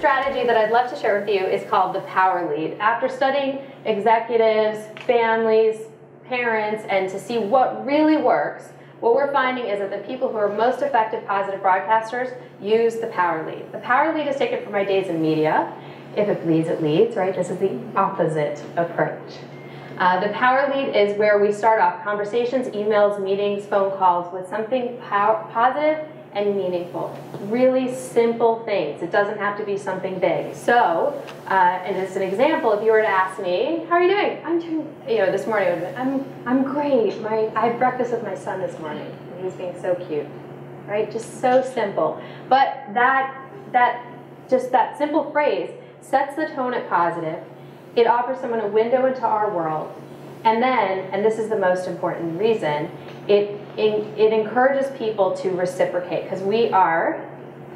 strategy that I'd love to share with you is called the power lead. After studying executives, families, parents, and to see what really works, what we're finding is that the people who are most effective positive broadcasters use the power lead. The power lead is taken from my days in media. If it bleeds, it leads, right? This is the opposite approach. Uh, the power lead is where we start off conversations, emails, meetings, phone calls with something positive and meaningful. Really simple things. It doesn't have to be something big. So, uh, and as an example, if you were to ask me, "How are you doing?" I'm doing. You know, this morning I'm I'm great. My I had breakfast with my son this morning. He's being so cute, right? Just so simple. But that that just that simple phrase sets the tone at positive. It offers someone a window into our world. And then, and this is the most important reason, it it encourages people to reciprocate because we are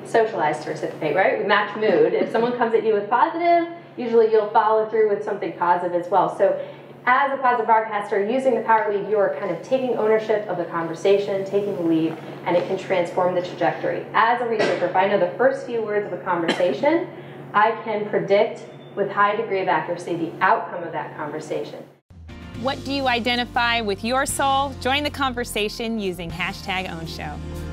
socialized to reciprocate, right? We match mood. If someone comes at you with positive, usually you'll follow through with something positive as well. So as a positive broadcaster, using the power lead, you are kind of taking ownership of the conversation, taking the lead, and it can transform the trajectory. As a researcher, if I know the first few words of a conversation, I can predict with high degree of accuracy the outcome of that conversation. What do you identify with your soul? Join the conversation using hashtag OwnShow.